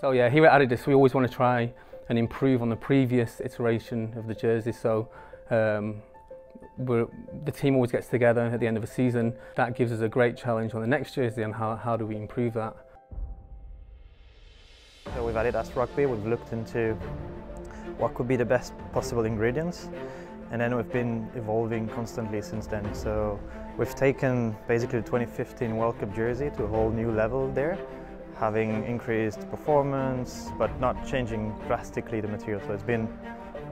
So yeah, here at Adidas we always want to try and improve on the previous iteration of the jersey. So um, the team always gets together at the end of a season. That gives us a great challenge on the next jersey and how, how do we improve that. So with Adidas Rugby we've looked into what could be the best possible ingredients and then we've been evolving constantly since then. So we've taken basically the 2015 World Cup jersey to a whole new level there, having increased performance but not changing drastically the material. So it's been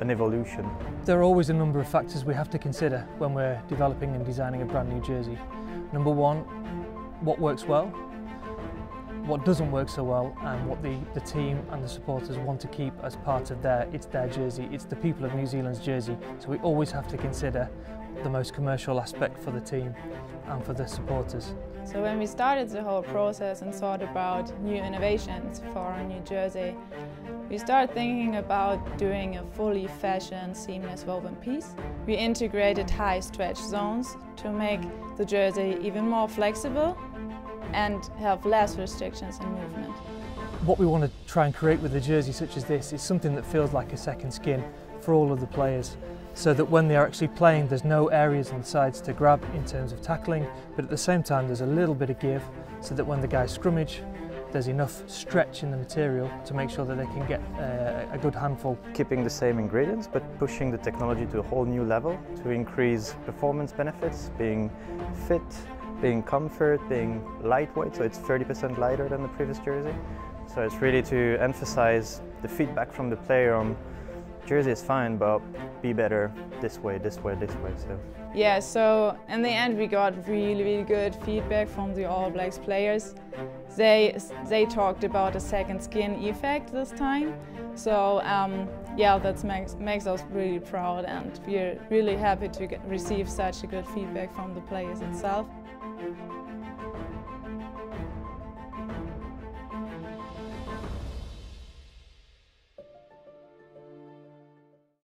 an evolution. There are always a number of factors we have to consider when we're developing and designing a brand new jersey. Number one, what works well, what doesn't work so well and what the, the team and the supporters want to keep as part of their, it's their jersey, it's the people of New Zealand's jersey. So we always have to consider the most commercial aspect for the team and for the supporters. So when we started the whole process and thought about new innovations for our new jersey, we started thinking about doing a fully fashion seamless woven piece. We integrated high stretch zones to make the jersey even more flexible and have less restrictions in movement. What we want to try and create with a jersey such as this is something that feels like a second skin for all of the players so that when they're actually playing there's no areas on the sides to grab in terms of tackling but at the same time there's a little bit of give so that when the guys scrummage there's enough stretch in the material to make sure that they can get uh, a good handful. Keeping the same ingredients but pushing the technology to a whole new level to increase performance benefits, being fit, being comfort, being lightweight, so it's 30% lighter than the previous jersey. So it's really to emphasize the feedback from the player on jersey is fine, but be better this way, this way, this way. So. Yeah, so in the end we got really, really good feedback from the All Blacks players. They, they talked about a second skin effect this time. So um, yeah, that makes, makes us really proud and we're really happy to get, receive such a good feedback from the players itself. Música